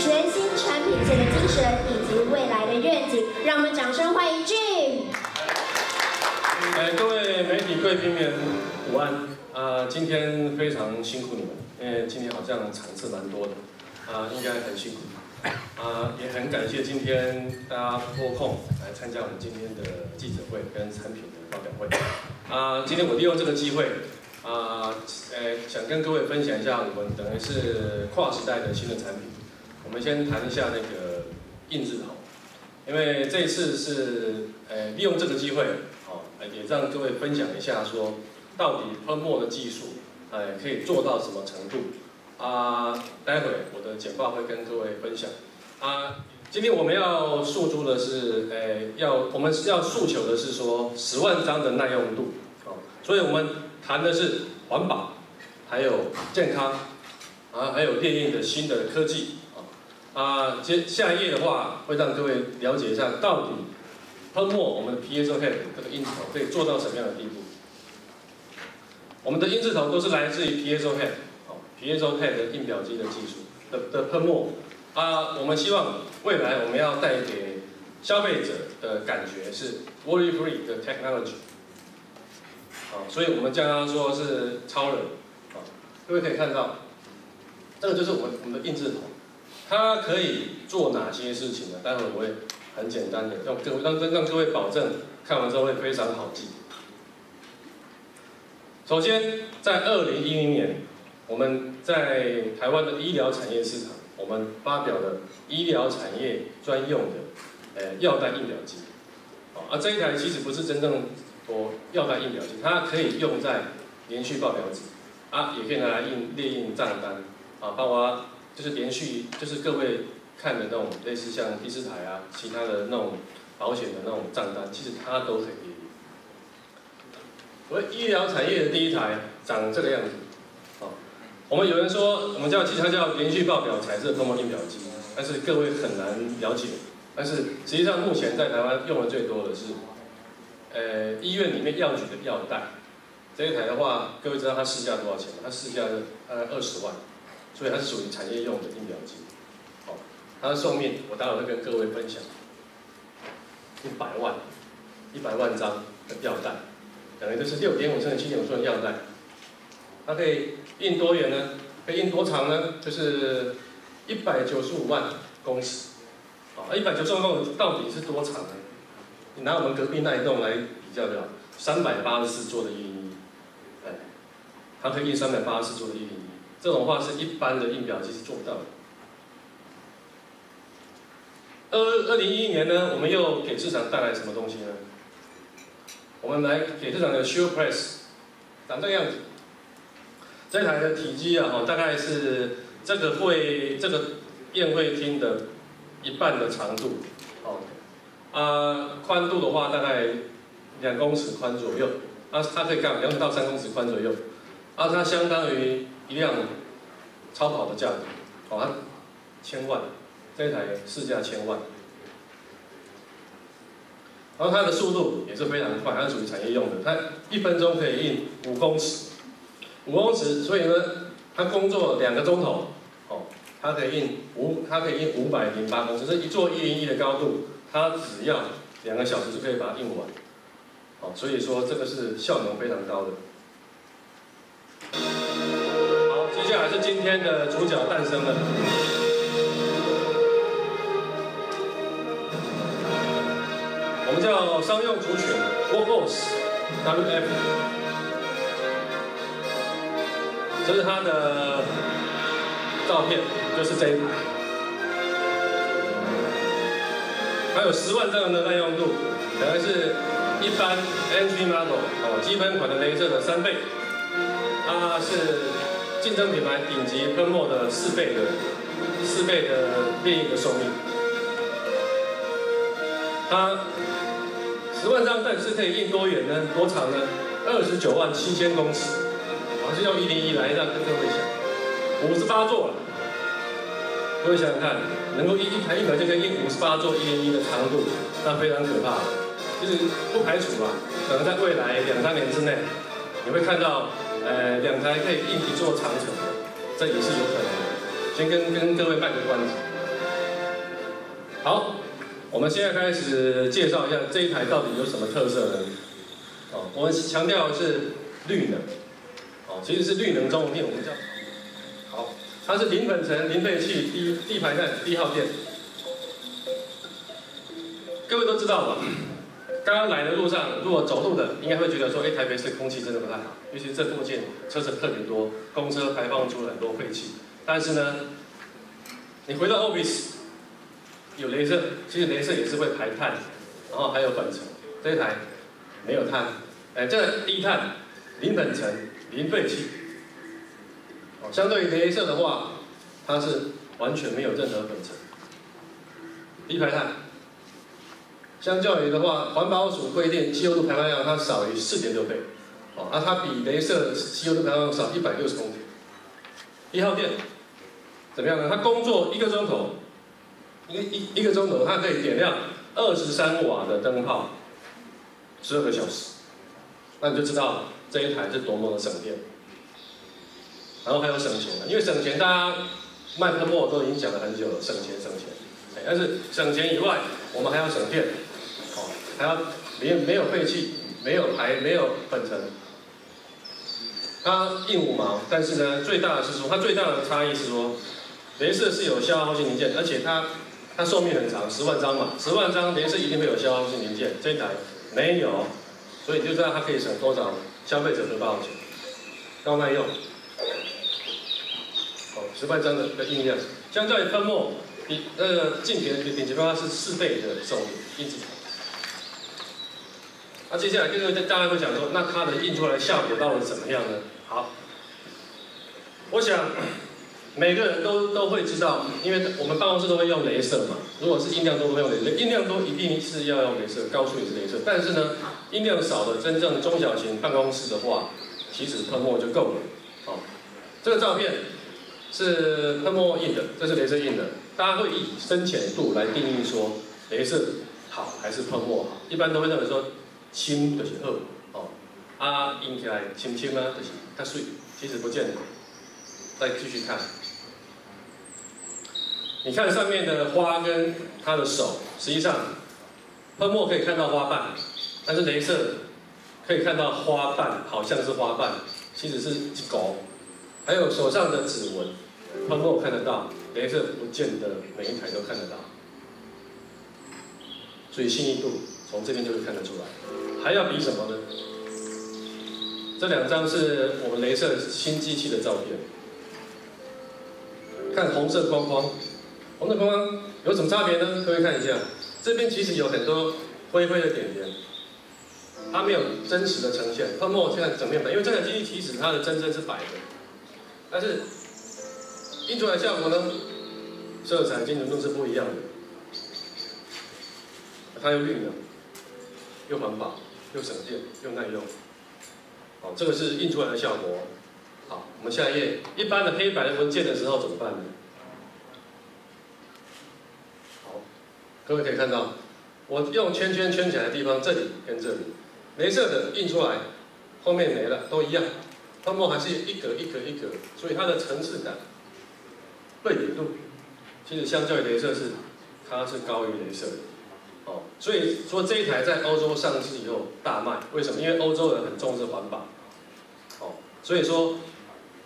全新产品线的精神以及未来的愿景，让我们掌声欢迎 Jim。哎，各位媒体贵宾们，午安！啊，今天非常辛苦你们，因为今天好像场次蛮多的，啊，应该很辛苦。啊，也很感谢今天大家拨空来参加我们今天的记者会跟产品的发表会。啊，今天我利用这个机会，啊，呃，想跟各位分享一下我们等于是跨时代的新的产品。我们先谈一下那个印字头，因为这次是呃利用这个机会，好，也让各位分享一下说，到底喷墨的技术，呃，可以做到什么程度。啊，待会我的简报会跟各位分享。啊，今天我们要诉诸的是，诶，要我们要诉求的是说十万张的耐用度，哦，所以我们谈的是环保，还有健康，啊，还有电影的新的科技，啊，啊，接下一页的话会让各位了解一下到底喷墨我们的 PSO head 这个印字头可以做到什么样的地步。我们的印字头都是来自于 P S O Head，哦，P S O Head 的印表机的技术的的喷墨。啊，我们希望未来我们要带给消费者的感觉是 worry free 的 technology，啊，所以我们将它说是超人，啊，各位可以看到，这个就是我们我们的印字头，它可以做哪些事情呢？待会我会很简单的让各位让让各位保证看完之后会非常好记。首先，在二零一零年。我们在台湾的医疗产业市场，我们发表了医疗产业专用的，呃，药袋印表机，啊，这一台其实不是真正做药袋印表机，它可以用在连续报表纸，啊，也可以拿来印列印账单，啊，包括就是连续，就是各位看的那种类似像第四台啊，其他的那种保险的那种账单，其实它都可以。我医疗产业的第一台长这个样子。我们有人说，我们叫其实它叫连续报表彩色喷墨印表机，但是各位很难了解。但是实际上目前在台湾用的最多的是，呃，医院里面药局的药袋。这一台的话，各位知道它市价多少钱吗？它市价是呃二十万，所以它是属于产业用的印表机。好，它的寿命我待会会跟各位分享，一百万，一百万张的药袋，等于就是六点五寸、七点五寸的药袋。它可以印多远呢？可以印多长呢？就是一百九十五万公尺。好，一百九十五万公尺到底是多长呢？你拿我们隔壁那一栋来比较掉，三百八十四座的一零一，哎，它可以印三百八十四座的一零一。这种话是一般的印表机是做不到的。二二零一一年呢，我们又给市场带来什么东西呢？我们来给市场的 Show Press，长这个样子。这台的体积啊，大概是这个会这个宴会厅的一半的长度，啊，宽度的话大概两公尺宽左右，啊，它可以干两到三公尺宽左右，啊，它相当于一辆超跑的价格，哦，千万，这一台市价千万，然后它的速度也是非常快，它属于产业用的，它一分钟可以印五公尺。五公尺，所以呢，它工作两个钟头，哦，它可以印五，它可以印五百零八公尺，这一座一零一的高度，他只要两个小时就可以把它印完，哦，所以说这个是效能非常高的。好，接下来是今天的主角诞生了，我们叫商用族群，Workforce，WF。这是它的照片，就是这一台，还有十万张的耐用度，等于是一般 entry model 哦基本款的镭射的三倍，它是竞争品牌顶级喷墨的四倍的四倍的变异的寿命，它十万张但是可以印多远呢？多长呢？二十九万七千公尺。是用一零一来让各位想，五十八座了。各位想想看，能够一一台一秒就可以印五十八座一零一的长度，那非常可怕。就是不排除啊，可能在未来两三年之内，你会看到，呃，两台可以印一座长城，这也是有可能的。先跟跟各位拜个关子。好，我们现在开始介绍一下这一台到底有什么特色呢？哦，我们强调的是绿能，哦，其实是绿能中电，我们叫，它是零粉尘、零废气、低低排碳、低耗电。各位都知道吧？刚刚来的路上，如果走路的，应该会觉得说，哎，台北市空气真的不太好，尤其这附近车子特别多，公车排放出很多废气。但是呢，你回到 office，有镭射，其实镭射也是会排碳，然后还有粉尘。这一台没有碳，哎，这低碳、零粉尘、零废气。相对于镭射的话，它是完全没有任何粉尘，低排碳。相较于的话，环保署规定汽油度排放量它少于四点六倍，哦，那它比镭射汽油度排放量少一百六十公斤。一号电怎么样呢？它工作一个钟头，一个一一个钟头，它可以点亮二十三瓦的灯泡，十二个小时，那你就知道这一台是多么的省电。然后还有省钱的，因为省钱大家卖喷墨都已经讲了很久了，省钱省钱，但是省钱以外，我们还要省电。哦还要没没有废气，没有排，没有粉尘，它硬五毛，但是呢，最大的是说，它最大的差异是说，镭射是有消耗性零件，而且它它寿命很长，十万张嘛，十万张镭射一定会有消耗性零件，这一台没有，所以就知道它可以省多少消费者的多少钱，高耐用，哦，十万张的的硬量，相较于喷墨，比那个近铁的顶级喷发是四倍的寿命，因此。那接下来，各位大家会想说，那它的印出来效果到底怎么样呢？好，我想每个人都都会知道，因为我们办公室都会用镭射嘛。如果是音量多，会用镭射；音量多，一定是要用镭射，高速也是镭射。但是呢，音量少的真正中小型办公室的话，其实喷墨就够了。这个照片是喷墨印的，这是镭射印的。大家会以深浅度来定义说，镭射好还是喷墨好？一般都会认为说。轻就是好，哦，啊，印起来轻轻啊，就是较水，其实不见得。再继续看，你看上面的花跟他的手，实际上喷墨可以看到花瓣，但是镭射可以看到花瓣，好像是花瓣，其实是一勾。还有手上的指纹，喷墨看得到，镭射不见得每一台都看得到。所以细腻度从这边就会看得出来。还要比什么呢？这两张是我们镭射新机器的照片。看红色框框，红色框框有什么差别呢？各位看一下，这边其实有很多灰灰的点点，它没有真实的呈现。喷墨现在整面白，因为这台机器其实它的真身是白的，但是印出来效果呢，色彩精准度是不一样的。它又绿了，又环保。又省电又耐用，好，这个是印出来的效果。好，我们下一页，一般的黑白的文件的时候怎么办呢？好，各位可以看到，我用圈圈圈起来的地方，这里跟这里，镭射的印出来，后面没了，都一样，泡沫还是一格一格一格，所以它的层次感、对比度，其实相较于镭射是，它是高于镭射的。哦，所以说这一台在欧洲上市以后大卖，为什么？因为欧洲人很重视环保。哦，所以说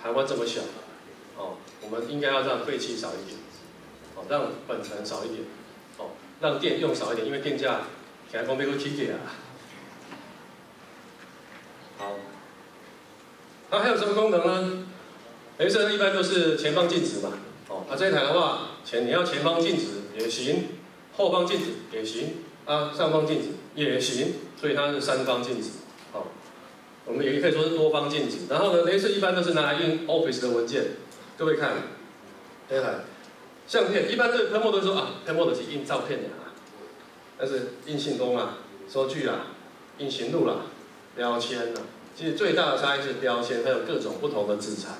台湾这么小，哦，我们应该要让废气少一点，哦，让粉尘少一点，哦，让电用少一点，因为电价台风没有提起啊。好，还有什么功能呢？镭射一般都是前方静止嘛，哦，那这一台的话，前你要前方静止也行。后方禁止也行啊，上方禁止也行，所以它是三方禁止，哦，我们也可以说是多方禁止。然后呢，镭射一般都是拿来印 Office 的文件。各位看，这台相片，一般对喷墨都说啊，喷墨的是印照片的啊，但是印信封啊、收据啊、印行录啦、标签啦，其实最大的差异是标签，还有各种不同的制裁。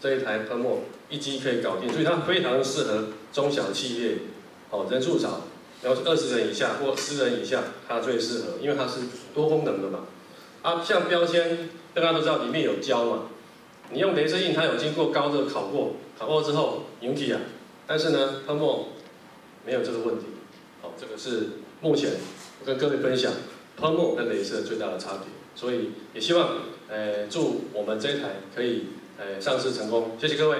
这一台喷墨一机可以搞定，所以它非常适合中小企业，哦，人数少，然后二十人以下或十人以下，它最适合，因为它是多功能的嘛。啊，像标签，大家都知道里面有胶嘛，你用镭射印，它有经过高热烤过，烤过之后凝体啊，但是呢，喷墨没有这个问题。好、哦，这个是目前我跟各位分享喷墨跟镭射最大的差别。所以也希望呃祝我们这一台可以呃上市成功。谢谢各位。